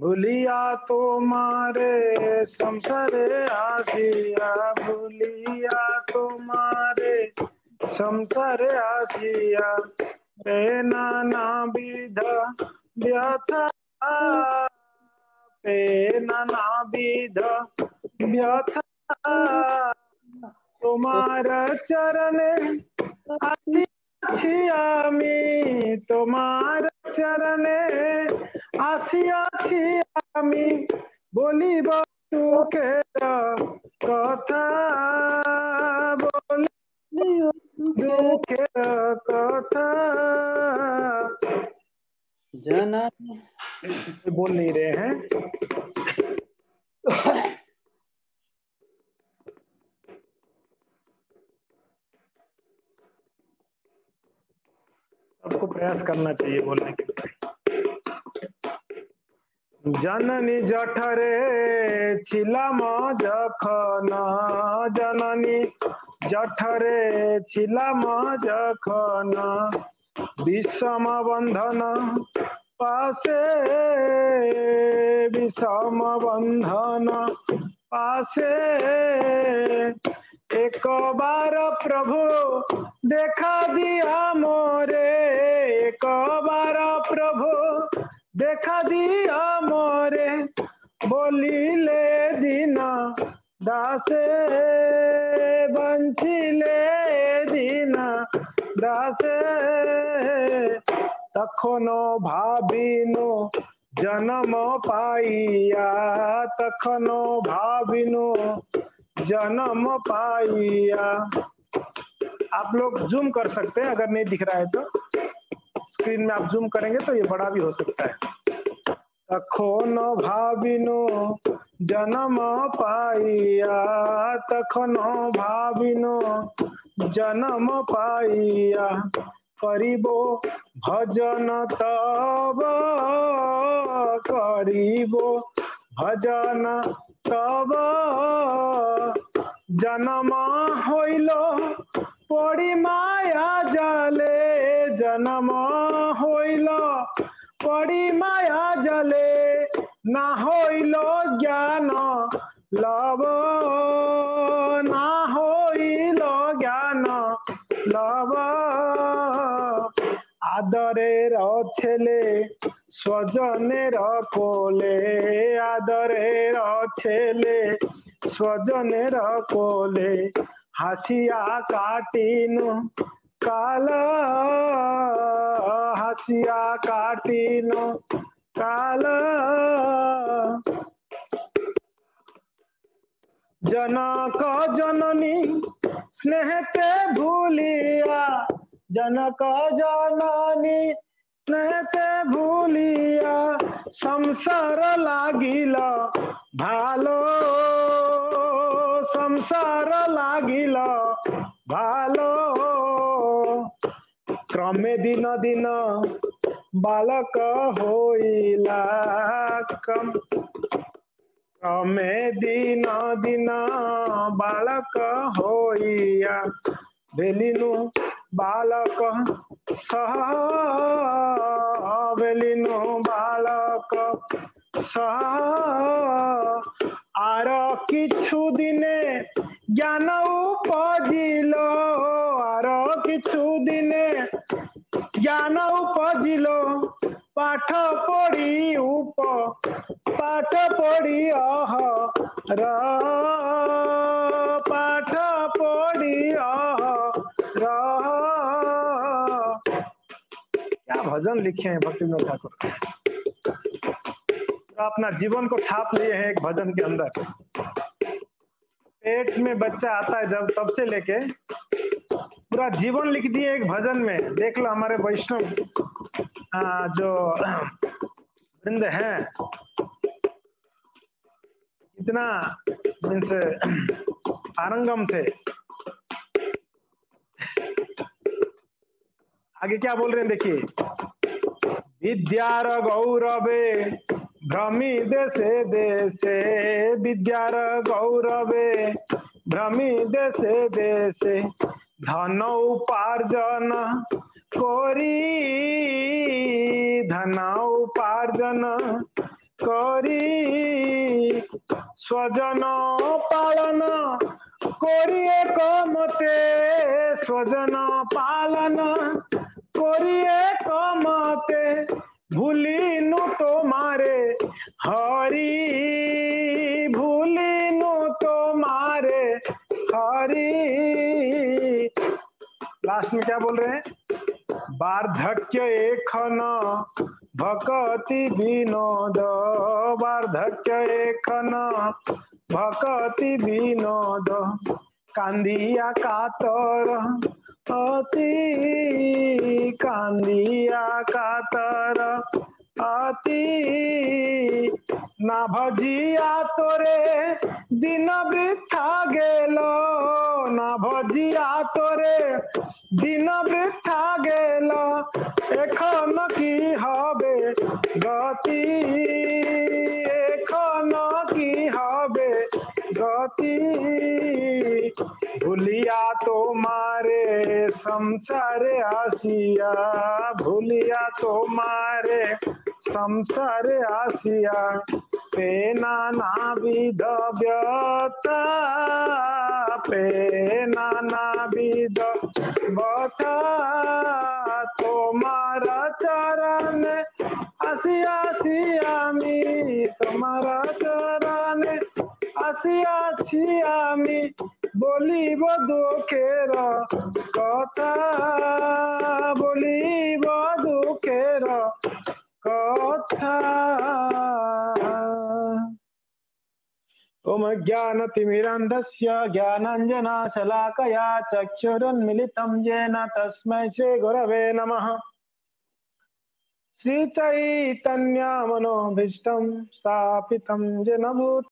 भूलिया तो मारे, संसरे आसिया भूलिया तो मारे, संसरे आसिया रे नाना विधा व्यथा पे। नाना विधा व्यथा। तुम्हारा चरण आसिया मी, तुम्हारा चरण আসিয়াছি আমি বলিব সুখের কথা বলি দুঃখের কথা जना बोल नहीं रहे हैं सबको प्रयास करना चाहिए बोलने के लिए जननी जठरे ছিলাম যখন জননী জঠরে ছিলাম যখন বিষম বন্ধন পাশে বিষম বন্ধন পাশে একবার প্রভু দেখা দিয়া মোরে একবার প্রভু দেখা দিয়া মোরে दासे बंचिले दीना। दासे तखनो भाबिनो जन्म पाइया। तखनो भाबिनो जन्म पाइया। आप लोग जूम कर सकते हैं, अगर नहीं दिख रहा है तो। स्क्रीन में आप जूम करेंगे तो ये बड़ा भी हो सकता है। তখন ভাবিনু জনম পাইয়া তখন ভাবিনু জনম পাইয়া করিব ভজন তব করিব ভজন তব জনম হইল পড়ি মায়া জালে জনম হইল পড়ি মায়া জালে, না হইল জ্ঞান, লব, না হইল জ্ঞান, লব। আদরের ছেলে, স্বজনের কোলে। আদরের ছেলে, স্বজনের কোলে। হাসিয়া কাটিনু কাল হাসিয়া কাটিনু কাল জনক জননী স্নেহতে ভুলিয়া জনক জননী স্নেহতে ভুলিয়া সংসার লাগিল ভালো সংসার লাগিল ভালো क्रमे दिन दिन बालक होइला कम। क्रमे दिन दिन बालक हो भेलिनु बालक सहेलिनु बालक सह। आर किछु दिने ज्ञान জ্ঞান উপজিল পাঠ পড়ি উপ পাঠ পড়ি অহ র পাঠ পড়ি অহ র क्या भजन लिखे हैं भक्ति विनोद ठाकुर तो अपना जीवन को छाप लिए हैं एक भजन के अंदर पेट में बच्चा आता है जब तब से लेके पूरा जीवन लिख दिए एक भजन में। देख लो हमारे वैष्णव जो वृंद हैं, इतना मीन्स पारंगम थे। आगे क्या बोल रहे हैं देखिए। विद्यार गौरवे, भ्रमी देशे देशे। विद्यार गौरवे, भ्रमी देशे देशे। धनोपार्जन करी धनोपार्जन करी स्वजन पालन করিয়ে কমতে স্বজন পালন করিয়ে কমতে ভুলিনু তোমারে হরি ভুলিনু তোমারে হরি लास्ट में क्या बोल रहे हैं? वार्धक्य एखन, भकति विनोद। वार्धक्य एखन, भकति विनोद। कांदिया कातर, अति कांदिया कातर, अति ना भजिया तोरे दिन वृथा गेलो। ना भजिया तोरे दिन बिठा गेल। एखन की हबे गति? एखन की हबे गति? भूलिया तो मारे संसार आसिया। भूलिया तो मारे संसार आसिया। पे नानाविध व्यथा पे नानाविध बथा তোমার চরণে আসি আসি আমি তোমার চরণে আসি আছি আমি বলিব দুঃখের কথা বলিব দুঃখের কথা ओम ज्ञानतिमिरन्धस्य ज्ञानाञ्जनाशलाकया चक्षुरुन्मिलितं येन तस्मै श्रीगुरवे नमः। श्रीचैतन्यमनोभीष्टं स्थापितं येन भूत